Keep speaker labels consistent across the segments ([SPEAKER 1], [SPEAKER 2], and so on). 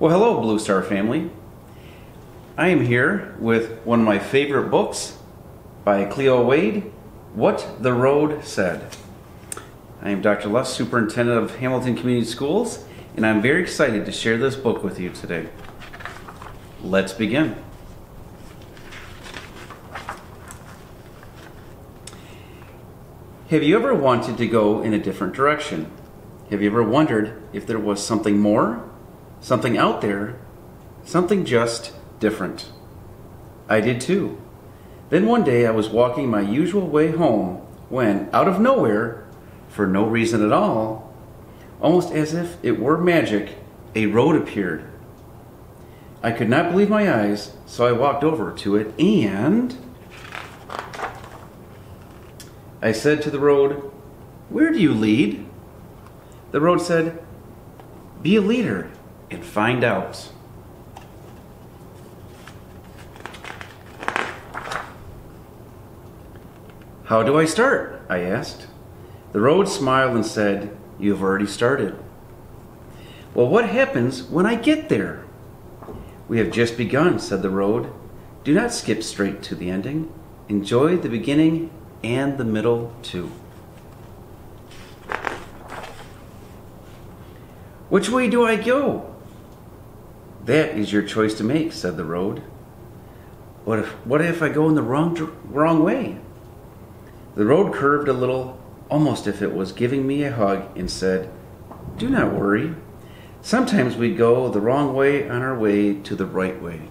[SPEAKER 1] Well, hello, Blue Star family. I am here with one of my favorite books by Cleo Wade What the Road Said. I am Dr. Lusk, Superintendent of Hamilton Community Schools, and I'm very excited to share this book with you today. Let's begin. Have you ever wanted to go in a different direction? Have you ever wondered if there was something more, something out there, something just different? I did too. Then one day I was walking my usual way home when, out of nowhere, for no reason at all, almost as if it were magic, a road appeared. I could not believe my eyes, so I walked over to it and. I said to the road, Where do you lead? The road said, Be a leader and find out. How do I start? I asked. The road smiled and said, You have already started. Well, what happens when I get there? We have just begun, said the road. Do not skip straight to the ending. Enjoy the beginning and the middle too. Which way do I go? That is your choice to make, said the road. What if, what if I go in the wrong, wrong way? The road curved a little, almost as if it was giving me a hug, and said, Do not worry. Sometimes we go the wrong way on our way to the right way.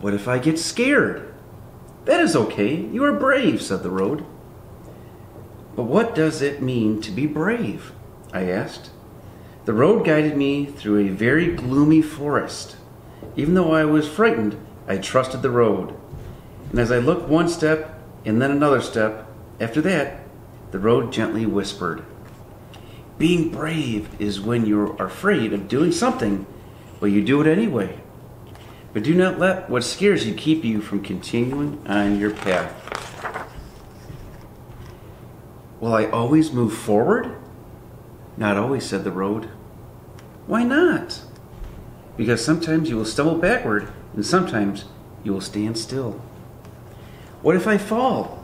[SPEAKER 1] What if I get scared? That is okay. You are brave, said the road. But what does it mean to be brave? I asked. The road guided me through a very gloomy forest. Even though I was frightened, I trusted the road. And as I looked one step and then another step, after that, the road gently whispered, Being brave is when you're afraid of doing something, but you do it anyway. But do not let what scares you keep you from continuing on your path. Will I always move forward? Not always, said the road. Why not? Because sometimes you will stumble backward and sometimes you will stand still. What if I fall?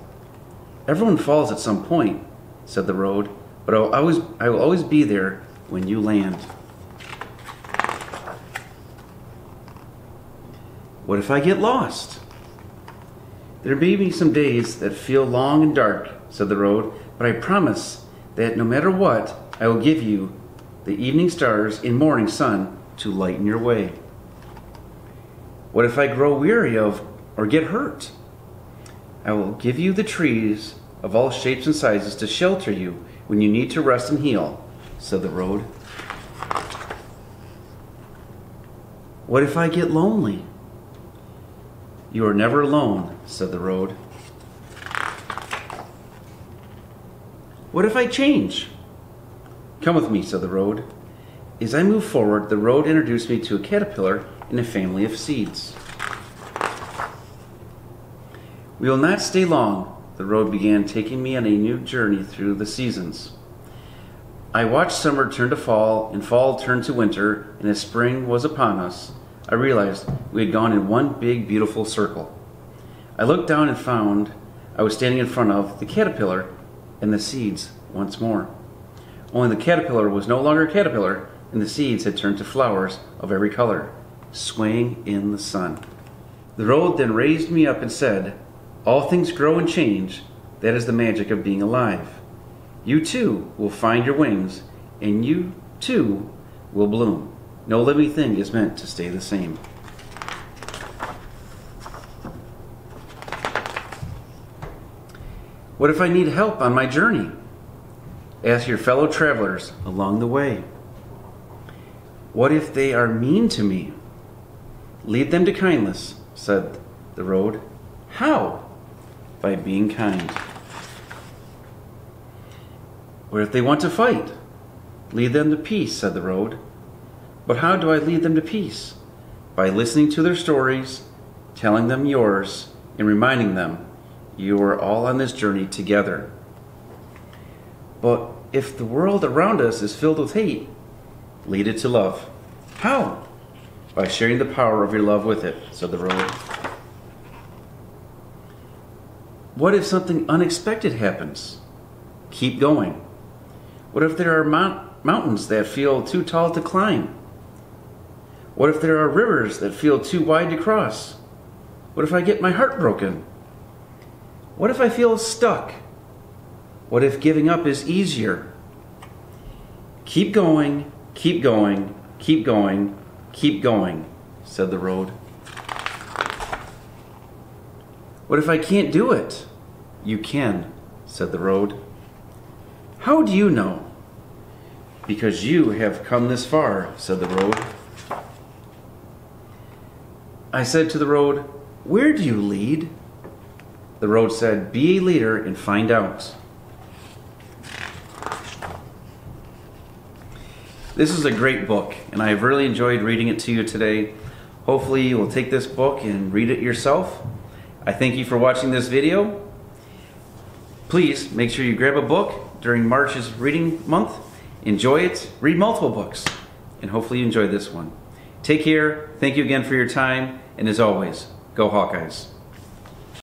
[SPEAKER 1] Everyone falls at some point, said the road, but I will always, I will always be there when you land. What if I get lost? There may be some days that feel long and dark, said the road, but I promise that no matter what, I will give you the evening stars and morning sun to lighten your way. What if I grow weary of or get hurt? I will give you the trees of all shapes and sizes to shelter you when you need to rest and heal, said the road. What if I get lonely? You are never alone, said the road. What if I change? Come with me, said the road. As I moved forward, the road introduced me to a caterpillar in a family of seeds. We will not stay long. The road began taking me on a new journey through the seasons. I watched summer turn to fall, and fall turn to winter, and as spring was upon us, I realized we had gone in one big, beautiful circle. I looked down and found I was standing in front of the caterpillar and the seeds once more. Only the caterpillar was no longer a caterpillar, and the seeds had turned to flowers of every color, swaying in the sun. The road then raised me up and said, All things grow and change. That is the magic of being alive. You too will find your wings, and you too will bloom. No living thing is meant to stay the same. What if I need help on my journey? Ask your fellow travelers along the way. What if they are mean to me? Lead them to kindness, said the road. How? By being kind. What if they want to fight? Lead them to peace, said the road. But how do I lead them to peace? By listening to their stories, telling them yours, and reminding them you are all on this journey together. But if the world around us is filled with hate, lead it to love. How? By sharing the power of your love with it, said the road. What if something unexpected happens? Keep going. What if there are mount- mountains that feel too tall to climb? What if there are rivers that feel too wide to cross? What if I get my heart broken? What if I feel stuck? What if giving up is easier? Keep going, keep going, keep going, keep going, said the road. What if I can't do it? You can, said the road. How do you know? Because you have come this far, said the road. I said to the road, Where do you lead? The road said, Be a leader and find out. This is a great book, and I have really enjoyed reading it to you today. Hopefully, you will take this book and read it yourself. I thank you for watching this video. Please make sure you grab a book during March's reading month. Enjoy it, read multiple books, and hopefully you enjoy this one. Take care, thank you again for your time, and as always, go Hawkeyes.